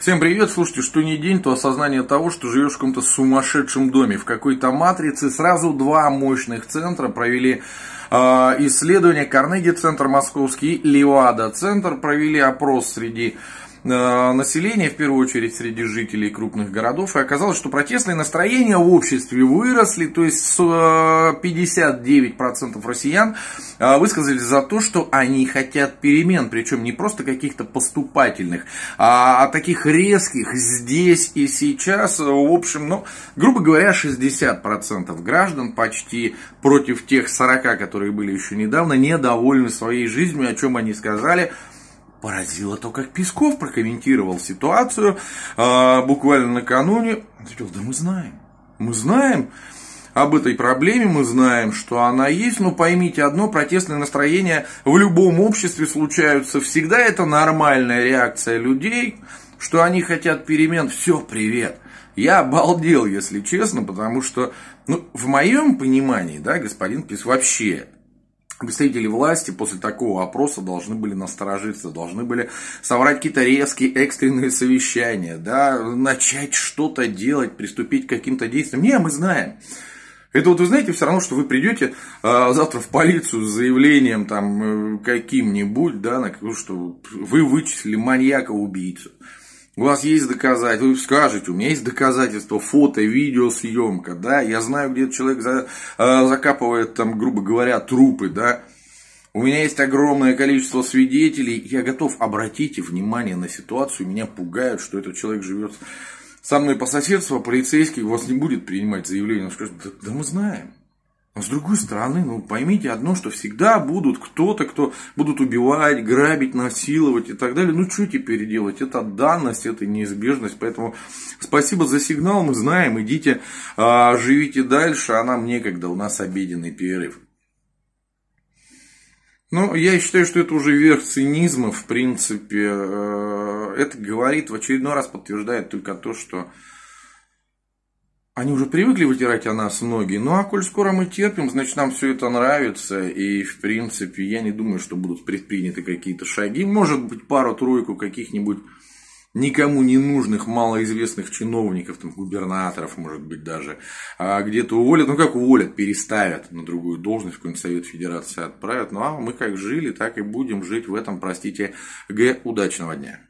Всем привет, слушайте, что не день, то осознание того, что живешь в каком-то сумасшедшем доме, в какой-то матрице. Сразу два мощных центра провели э, исследование. Карнеги-центр московский, Левада-центр провели опрос среди населения, в первую очередь среди жителей крупных городов, и оказалось, что протестные настроения в обществе выросли, то есть 59% э, россиян э, высказались за то, что они хотят перемен, причем не просто каких-то поступательных, а, а таких резких здесь и сейчас, в общем, ну, грубо говоря, 60% граждан почти против тех 40, которые были еще недавно, недовольны своей жизнью, о чем они сказали – Поразило то, как Песков прокомментировал ситуацию э, буквально накануне. Он сказал, да мы знаем, мы знаем об этой проблеме, мы знаем, что она есть, но поймите одно, протестные настроения в любом обществе случаются всегда, это нормальная реакция людей, что они хотят перемен, все, привет. Я обалдел, если честно, потому что, ну, в моем понимании, да, господин Песков вообще представители власти после такого опроса должны были насторожиться, должны были собрать какие-то резкие экстренные совещания, да, начать что-то делать, приступить к каким-то действиям. Не, мы знаем. Это вот вы знаете, все равно, что вы придете э, завтра в полицию с заявлением там э, каким-нибудь, да, на, что вы вычислили маньяка-убийцу у вас есть доказательства, вы скажете, у меня есть доказательства, фото, видео, съемка, да, я знаю, где человек за, э, закапывает, там, грубо говоря, трупы, да, у меня есть огромное количество свидетелей, я готов, обратите внимание на ситуацию, меня пугают, что этот человек живет со мной по соседству, а полицейский вас не будет принимать заявление, он скажет, да, да мы знаем, но с другой стороны, ну поймите одно, что всегда будут кто-то, кто будут убивать, грабить, насиловать и так далее. Ну что теперь делать? Это данность, это неизбежность. Поэтому спасибо за сигнал, мы знаем, идите, а, живите дальше, а нам некогда, у нас обеденный перерыв. Ну, я считаю, что это уже верх цинизма, в принципе. Э, это говорит, в очередной раз подтверждает только то, что они уже привыкли вытирать о нас ноги. Ну а коль скоро мы терпим, значит нам все это нравится. И в принципе я не думаю, что будут предприняты какие-то шаги. Может быть пару-тройку каких-нибудь никому не нужных, малоизвестных чиновников, там, губернаторов, может быть, даже, а где-то уволят, ну как уволят, переставят на другую должность, в какой-нибудь Совет Федерации отправят. Ну а мы как жили, так и будем жить в этом, простите, Г. Удачного дня.